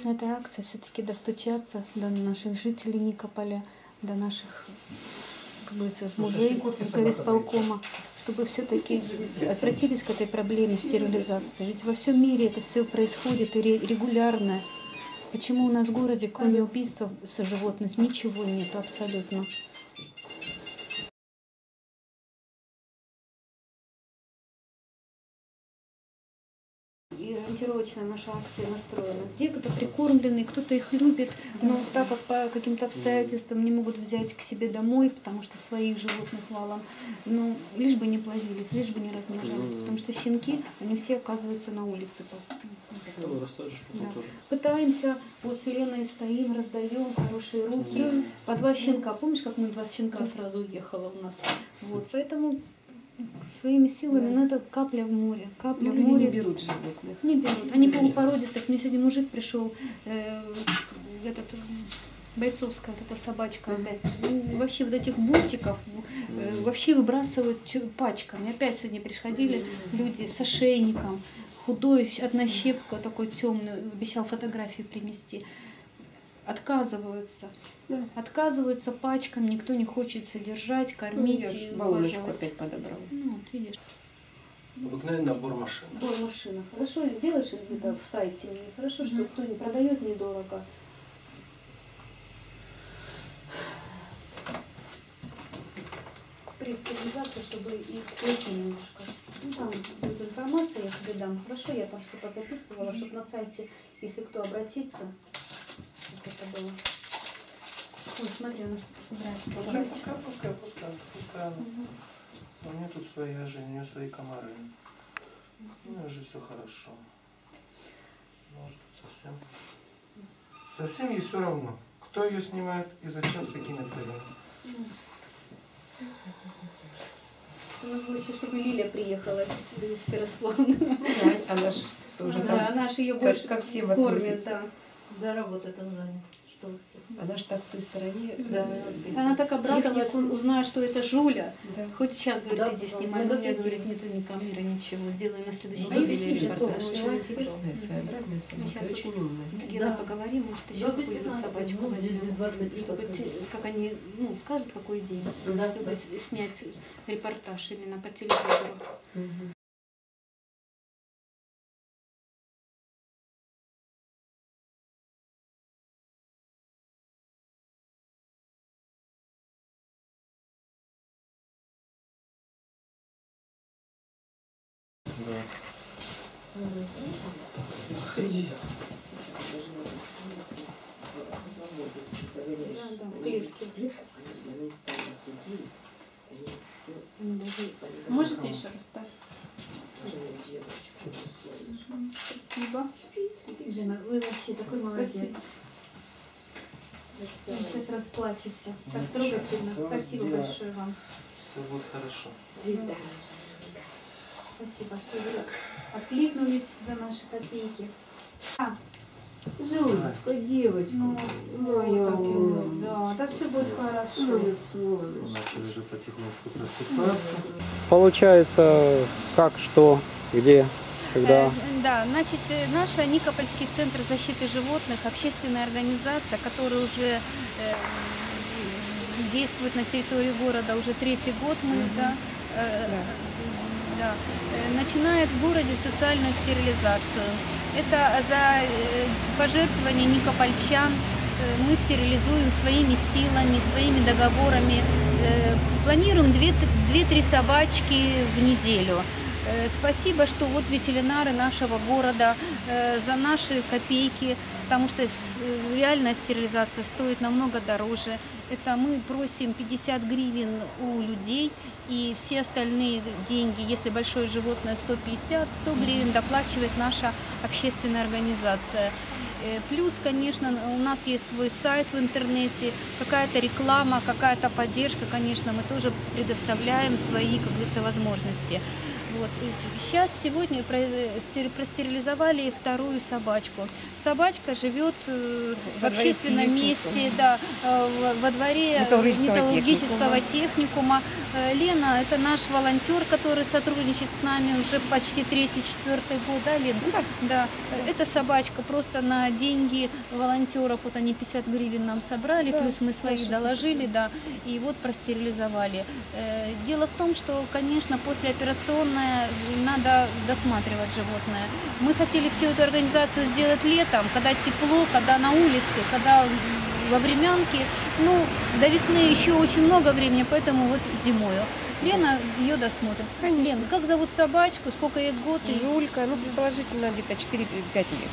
конечно, этой акции все-таки достучаться до наших жителей Никополя, до наших, как говорится, мужей собака горисполкома, чтобы все-таки обратились к этой проблеме стерилизации. Ведь во всем мире это все происходит и регулярно. Почему у нас в городе, кроме убийства животных, ничего нет абсолютно? Ориентировочно наша акция настроена. Где кто-то прикормленный, кто-то их любит, но так как по каким-то обстоятельствам не могут взять к себе домой, потому что своих животных валом, ну, лишь бы не плодились, лишь бы не размножались, потому что щенки, они все оказываются на улице. Ну, Да. Пытаемся, вот с Еленой стоим, раздаем хорошие руки. По два щенка. Помнишь, как мы два щенка сразу уехала у нас? Вот, поэтому своими силами, но это капля в море. Капля Ну, в люди море. не берут животных. Не берут. Они полупородистых. Мне сегодня мужик пришел, э, этот бойцовская вот эта собачка опять. Ну, вообще вот этих бутиков э, вообще выбрасывают пачками. Опять сегодня приходили люди с ошейником, худой, одна щепка такой темный, обещал фотографии принести. Отказываются. Да. Отказываются пачкам, никто не хочет содержать, Ну, кормить и баллоночку ухаживать. опять подобрал. Ну, вот видишь. Обыкновенный набор машин. Бор машина. Хорошо сделаешь где-то в сайте мне. Хорошо, что кто не продает недорого. При стерилизации, чтобы их найти немножко. Ну, там будет информация, я тебе дам. Хорошо, я там все позаписывала, чтобы на сайте, если кто обратится, это было. Ой, смотри, у нас собирается Пускай, пускай, пускай, пускай, пускай она. У нее тут своя жизнь, у нее свои комары. У нее же все хорошо. Может совсем. Совсем ей все равно, кто ее снимает и зачем, с какими целями. Нужно еще, чтобы Лиля приехала из, из. Да, она ж тоже Да, там, она же ее как- больше ко всем кормит, относится. да. Да, работает он занят. Что она ж так в той стороне. Да. э, Она так обрадовалась, технику. узнав, что это Жуля. Да. Хоть сейчас, говорит, Да, иди да, снимай. Но да, такие. говорит, нету ни камеры, ничего. Сделаем на следующий Ну, Они да, все тоже очень здорово. своеобразные собаки, сейчас очень умные. С Геной Да. поговорим, может, еще Да, какую-нибудь 15, собачку ну, возьмем. без 20 Чтобы, как они, ну, скажут, какой день. Да, Чтобы да. снять репортаж именно по телевизору. Мгм. Да. Да, да, в клетке. Можете еще раз так? Спасибо. Вы вообще такой молодец. Спасибо. Я сейчас расплачусь. Так трогательно. Спасибо большое вам. Все будет хорошо. Спасибо, что вы откликнулись за наши копейки. А, Жулечка, девочка, ну, моя вот вот, умничка. да, да все будет хорошо. Уже потихонечку просыпаться. Получается, как, что, где, когда. Э, Да, значит, э, наша Никопольский центр защиты животных, общественная организация, которая уже э, действует на территории города уже третий год, мы, да, э, да, э, начинает в городе социальную стерилизацию. Это за э, пожертвование никопольчан э, мы стерилизуем своими силами, своими договорами. Планируем 2-3 собачки в неделю. Спасибо, что вот ветеринары нашего города за наши копейки, потому что реальная стерилизация стоит намного дороже. Это мы просим 50 гривен у людей, и все остальные деньги, если большое животное 150, 100 гривен доплачивает наша общественная организация. Э, Плюс, конечно, у нас есть свой сайт в интернете, какая-то реклама, какая-то поддержка, конечно, мы тоже предоставляем свои, как говорится, возможности. Вот. сейчас, сегодня простерилизовали и вторую собачку. Собачка живет э, в Во дворе общественном техникума. месте, да, э, в- во дворе Металлургического металлургического техникума. Э, Лена, это наш волонтер, который сотрудничает с нами уже почти третий-четвертый год, да, Лен? Да. Э, Это собачка просто на деньги волонтеров, вот они 50 гривен нам собрали, Да, плюс мы свои доложили, да, и вот простерилизовали. Дело в том, что, конечно, надо досматривать животное. Мы хотели всю эту организацию сделать летом, когда тепло, когда на улице, когда во временке. Ну, до весны еще очень много времени, поэтому вот зимою. Лена ее досмотрит. Конечно. Лен, как зовут собачку, сколько ей год? и- Жулька, ну, предположительно, где-то 4-5 лет.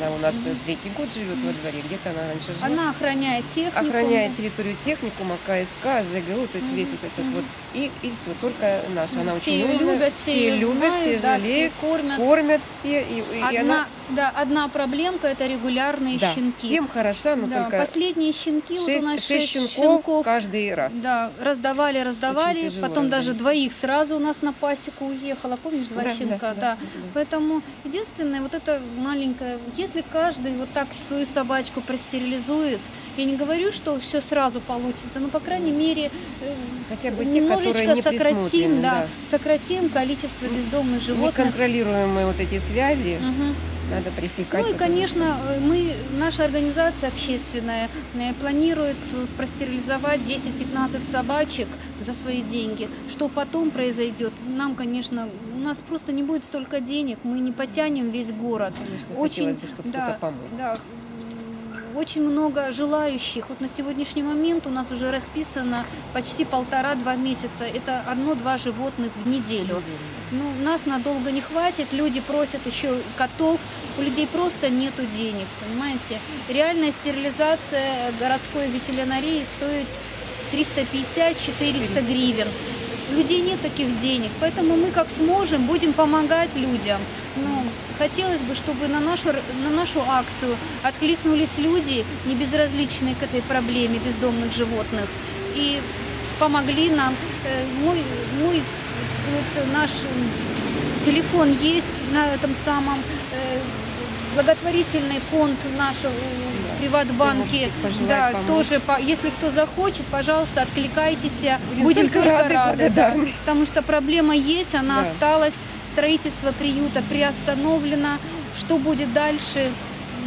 Она у нас э, третий год живет во дворе, где-то она раньше жила. Она охраняет технику. охраняет территорию техникума, КСК, ЗГУ, то есть весь вот этот вот. И, и все, только наша. Она все очень умная, любят, все, ее любят, знают, все да, жалеют, все кормят. кормят все. И, и Одна, она, да, одна проблемка это регулярные да, щенки. всем хороша, но Да, только последние щенки, вот у нас 6, шесть щенков, щенков. каждый раз. Да, раздавали, раздавали, Очень даже двоих сразу у нас на пасеку уехало, помнишь, два Да, щенка, да, да, да. Поэтому единственное, вот это маленькое, если каждый вот так свою собачку простерилизует, я не говорю, что все сразу получится, но по крайней мере э, Хотя бы те, немножечко не сократим, да, да. сократим количество бездомных животных. Неконтролируемые вот эти связи Мгм. Надо пресекать. Ну и, конечно, э, мы, наша организация общественная э, планирует э, простерилизовать 10-15 собачек за свои деньги. Что потом произойдет, нам, конечно, у нас просто не будет столько денег, мы не потянем весь город. конечно, Очень, бы, чтобы да, кто-то помог. да, очень много желающих. Вот на сегодняшний момент у нас уже расписано почти полтора-два месяца. Это одно-два животных в неделю. Ну, нас надолго не хватит, люди просят еще котов, у людей просто нету денег, понимаете? Реальная стерилизация городской ветеринарии стоит 350-400 гривен. У людей нет таких денег, поэтому мы как сможем будем помогать людям. Ну, хотелось бы, чтобы на нашу, на нашу акцию откликнулись люди, не безразличные к этой проблеме бездомных животных, и помогли нам. Э, Мой, мой вот наш телефон есть на этом самом э, благотворительный фонд наш в Приватбанке. Да, помочь. тоже, по- если кто захочет, пожалуйста, откликайтесь. Будем Будем только только, рады, рады. да. потому что проблема есть, она Да. осталась. Строительство приюта приостановлено. Что будет дальше,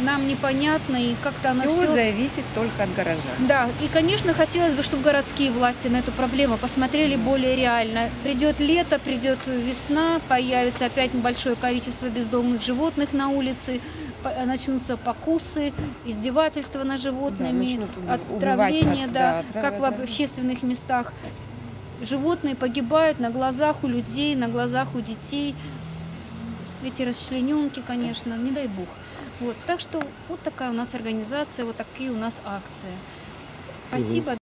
нам непонятно. И как-то оно Все зависит только от гаража. да, и, конечно, хотелось бы, чтобы городские власти на эту проблему посмотрели более реально. Придет лето, придет весна, появится опять большое количество бездомных животных на улице, начнутся покусы, издевательства над животными, убив- отравление, да, да, как в общественных местах. Животные погибают на глазах у людей, на глазах у детей. Эти расчлененки, конечно, не дай бог. Вот, так что вот такая у нас организация, вот такие у нас акции. Спасибо.